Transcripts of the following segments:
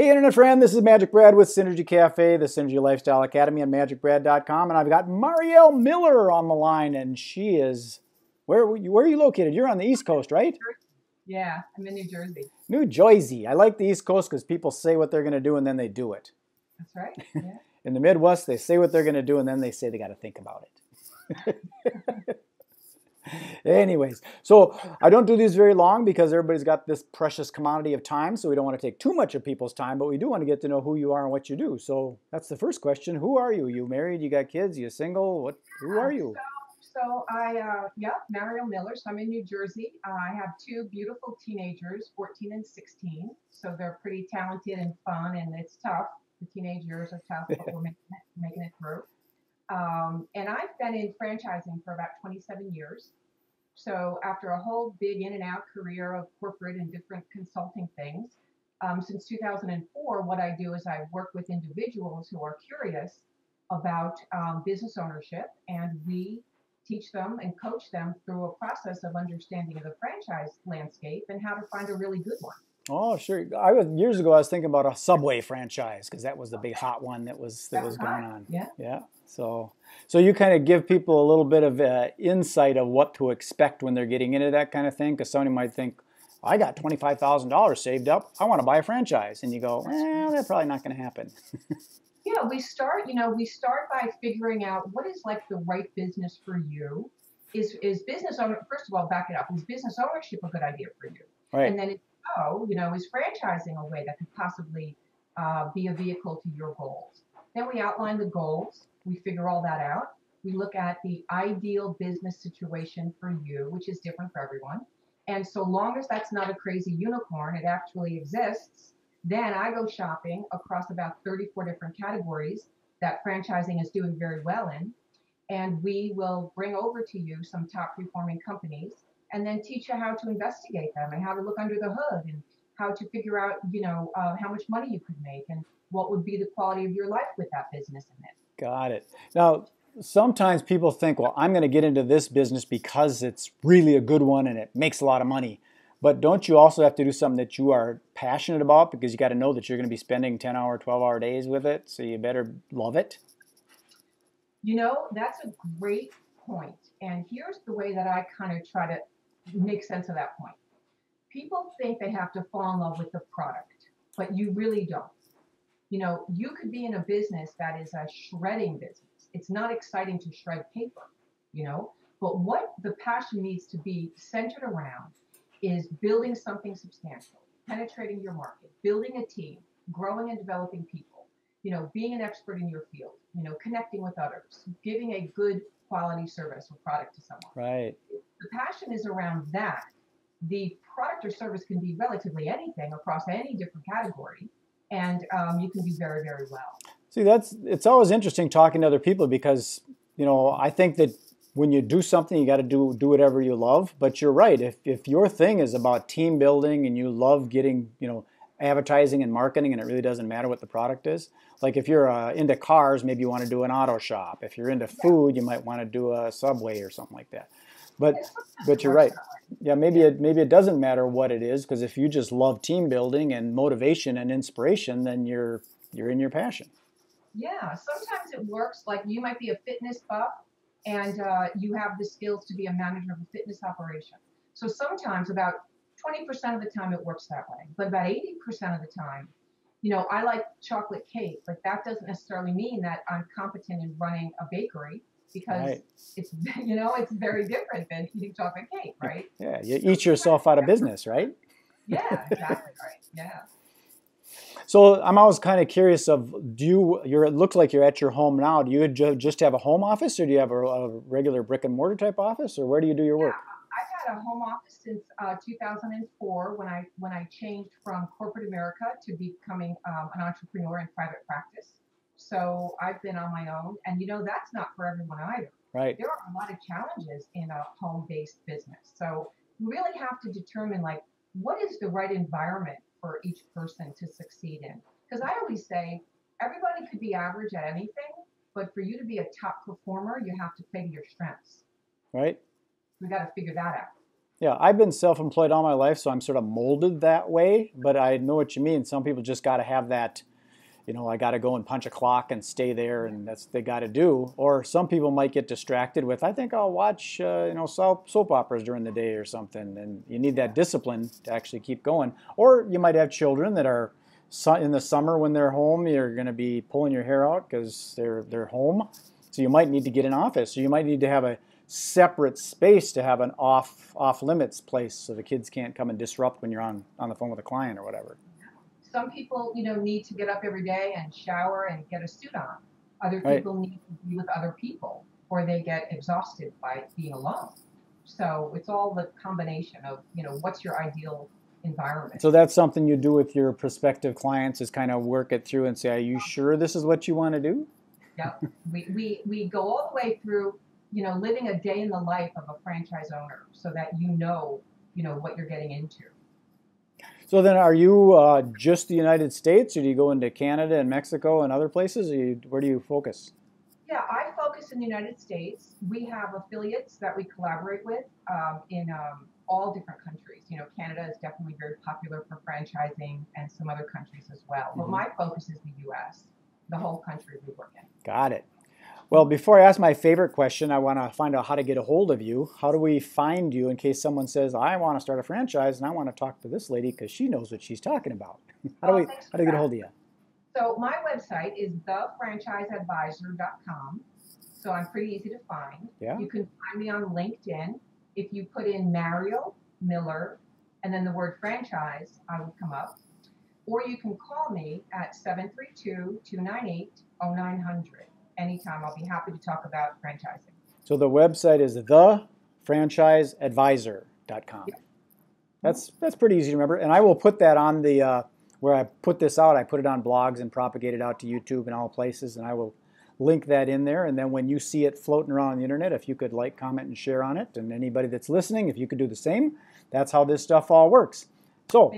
Hey, Internet friend, this is Magic Brad with Synergy Cafe, the Synergy Lifestyle Academy, and magicbrad.com. And I've got Mariel Miller on the line, and she is, where, where are you located? You're on the East Coast, right? Yeah, I'm in New Jersey. New Jersey. I like the East Coast because people say what they're going to do and then they do it. That's right. Yeah. in the Midwest, they say what they're going to do and then they say they got to think about it. Anyways, so I don't do these very long because everybody's got this precious commodity of time, so we don't want to take too much of people's time, but we do want to get to know who you are and what you do. So that's the first question. Who are you? You married? You got kids? You single? What? Who are you? So, so I, uh, yeah, Mariel Miller. So I'm in New Jersey. Uh, I have two beautiful teenagers, 14 and 16. So they're pretty talented and fun, and it's tough. The teenage years are tough, but we're making it, making it through. Um, and I've been in franchising for about 27 years. So after a whole big in and out career of corporate and different consulting things, um, since 2004, what I do is I work with individuals who are curious about um, business ownership, and we teach them and coach them through a process of understanding of the franchise landscape and how to find a really good one. Oh, sure. I was years ago. I was thinking about a Subway franchise because that was the big hot one that was that was going on. Yeah. Yeah. So, so you kind of give people a little bit of uh, insight of what to expect when they're getting into that kind of thing, because somebody might think, "I got twenty five thousand dollars saved up. I want to buy a franchise," and you go, "Well, that's probably not going to happen." yeah, we start. You know, we start by figuring out what is like the right business for you. Is is business owner? First of all, back it up. Is business ownership a good idea for you? Right. And then, oh, you know, is franchising a way that could possibly uh, be a vehicle to your goals? Then we outline the goals we figure all that out. We look at the ideal business situation for you, which is different for everyone. And so long as that's not a crazy unicorn, it actually exists, then I go shopping across about 34 different categories that franchising is doing very well in. And we will bring over to you some top performing companies and then teach you how to investigate them and how to look under the hood and how to figure out, you know, uh, how much money you could make and what would be the quality of your life with that business in it. Got it. Now, sometimes people think, well, I'm going to get into this business because it's really a good one and it makes a lot of money. But don't you also have to do something that you are passionate about because you got to know that you're going to be spending 10 hour, 12 hour days with it. So you better love it. You know, that's a great point. And here's the way that I kind of try to make sense of that point. People think they have to fall in love with the product, but you really don't you know, you could be in a business that is a shredding business. It's not exciting to shred paper, you know, but what the passion needs to be centered around is building something substantial, penetrating your market, building a team, growing and developing people, you know, being an expert in your field, you know, connecting with others, giving a good quality service or product to someone. Right. The passion is around that. The product or service can be relatively anything across any different category and um, you can do very, very well. See, that's it's always interesting talking to other people because you know I think that when you do something, you got to do do whatever you love. But you're right. If if your thing is about team building and you love getting you know advertising and marketing, and it really doesn't matter what the product is. Like if you're uh, into cars, maybe you want to do an auto shop. If you're into food, you might want to do a Subway or something like that. But but you're right. Yeah, maybe it maybe it doesn't matter what it is because if you just love team building and motivation and inspiration, then you're you're in your passion. Yeah, sometimes it works. Like you might be a fitness buff and uh, you have the skills to be a manager of a fitness operation. So sometimes about 20% of the time it works that way, but about 80% of the time, you know, I like chocolate cake, but that doesn't necessarily mean that I'm competent in running a bakery because right. it's you know it's very different than eating chocolate cake, right? Yeah, you eat yourself out of business, right? Yeah, exactly right. Yeah. So I'm always kind of curious of do you you're it looks like you're at your home now. Do you just have a home office or do you have a, a regular brick and mortar type office or where do you do your work? Yeah, I've had a home office since uh, 2004 when I when I changed from corporate America to becoming um, an entrepreneur in private practice. So I've been on my own, and you know that's not for everyone either. Right. There are a lot of challenges in a home-based business. So you really have to determine like what is the right environment for each person to succeed in. Because I always say everybody could be average at anything, but for you to be a top performer, you have to play to your strengths. Right. We got to figure that out. Yeah, I've been self-employed all my life, so I'm sort of molded that way. But I know what you mean. Some people just got to have that you know, I got to go and punch a clock and stay there, and that's they got to do. Or some people might get distracted with, I think I'll watch, uh, you know, soap, soap operas during the day or something, and you need that discipline to actually keep going. Or you might have children that are in the summer when they're home, you're going to be pulling your hair out because they're they're home, so you might need to get an office, So you might need to have a separate space to have an off off limits place so the kids can't come and disrupt when you're on on the phone with a client or whatever some people, you know, need to get up every day and shower and get a suit on. Other Right. people need to be with other people or they get exhausted by being alone. So it's all the combination of, you know, what's your ideal environment. So that's something you do with your prospective clients is kind of work it through and say, are you sure this is what you want to do? Yep. We, we, we go all the way through, you know, living a day in the life of a franchise owner so that you know, you know, what you're getting into. So then, are you uh, just the United States, or do you go into Canada and Mexico and other places? Or you, where do you focus? Yeah, I focus in the United States. We have affiliates that we collaborate with um, in um, all different countries. You know, Canada is definitely very popular for franchising, and some other countries as well. But Mhm. my focus is the U.S., the whole country we work in. Got it. Well, before I ask my favorite question, I want to find out how to get a hold of you. How do we find you in case someone says, I want to start a franchise and I want to talk to this lady because she knows what she's talking about? How do Oh, we how do we get a hold of you? So my website is thefranchiseadvisor.com. So I'm pretty easy to find. Yeah. You can find me on LinkedIn. If you put in Mariel Miller and then the word franchise, I will come up. Or you can call me at 732 298 0900. Anytime, I'll be happy to talk about franchising. So the website is thefranchiseadvisor.com. That's that's pretty easy to remember, and I will put that on the uh, where I put this out. I put it on blogs and propagate it out to YouTube and all places, and I will link that in there. And then when you see it floating around on the internet, if you could like, comment, and share on it, and anybody that's listening, if you could do the same, that's how this stuff all works. So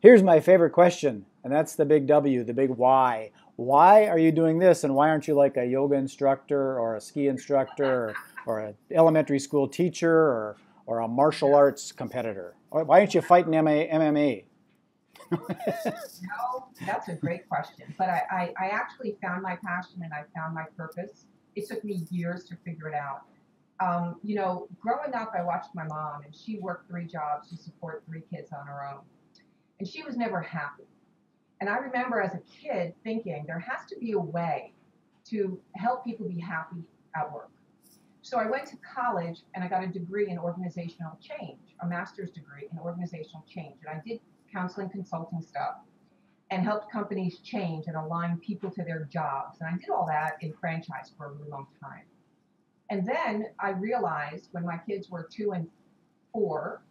here's my favorite question, and that's the big W, the big why. Why are you doing this, and why aren't you like a yoga instructor or a ski instructor or, or an elementary school teacher or, or a martial arts competitor? Or why aren't you fighting MA, MMA? No, that's a great question. But I, I, I actually found my passion and I found my purpose. It took me years to figure it out. Um, you know, growing up, I watched my mom, and she worked three jobs to support three kids on her own. And she was never happy. And I remember as a kid thinking there has to be a way to help people be happy at work. So I went to college and I got a degree in organizational change, a master's degree in organizational change. And I did counseling consulting stuff and helped companies change and align people to their jobs. And I did all that in franchise for a really long time. And then I realized when my kids were two and four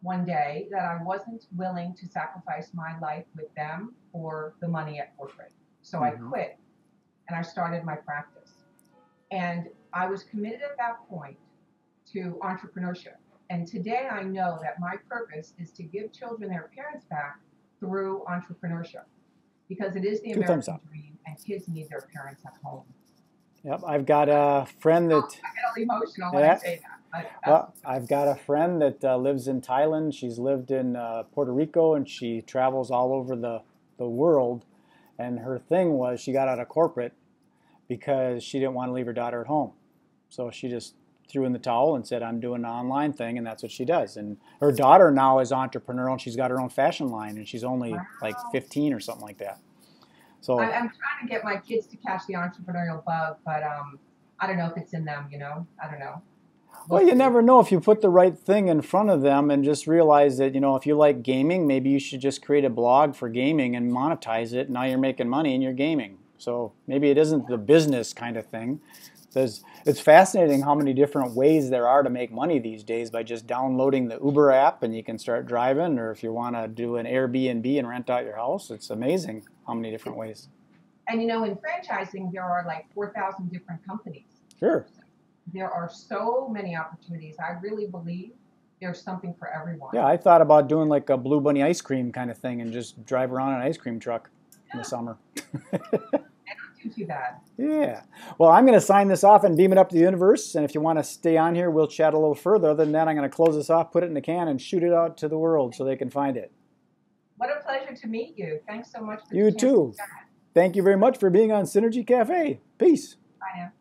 one day that I wasn't willing to sacrifice my life with them for the money at corporate. So Mhm. I quit and I started my practice. And I was committed at that point to entrepreneurship. And today I know that my purpose is to give children their parents back through entrepreneurship because it is the American dream and kids need their parents at home. Yep, I've got a friend Oh, that. I emotional when Yeah. I say that. Well, I've got a friend that uh, lives in Thailand. She's lived in uh, Puerto Rico and she travels all over the, the world. And her thing was she got out of corporate because she didn't want to leave her daughter at home. So she just threw in the towel and said, I'm doing an online thing. And that's what she does. And her daughter now is entrepreneurial and she's got her own fashion line and she's only like 15 or something like that. So I, I'm trying to get my kids to catch the entrepreneurial bug, but um, I don't know if it's in them. You know, I don't know. Well, you never know if you put the right thing in front of them and just realize that, you know, if you like gaming, maybe you should just create a blog for gaming and monetize it. Now you're making money and you're gaming. So maybe it isn't the business kind of thing. There's, it's fascinating how many different ways there are to make money these days by just downloading the Uber app and you can start driving, or if you want to do an Airbnb and rent out your house, it's amazing how many different ways. And you know, in franchising, there are like 4,000 different companies. Sure. There are so many opportunities. I really believe there's something for everyone. Yeah, I thought about doing like a Blue Bunny ice cream kind of thing and just drive around an ice cream truck yeah. in the summer. too bad. Yeah. Well, I'm going to sign this off and beam it up to the universe. And if you want to stay on here, we'll chat a little further. Other than that, I'm going to close this off, put it in a can, and shoot it out to the world so they can find it. What a pleasure to meet you. Thanks so much. you too. Thank you very much for being on Synergy Cafe. Peace. Bye now.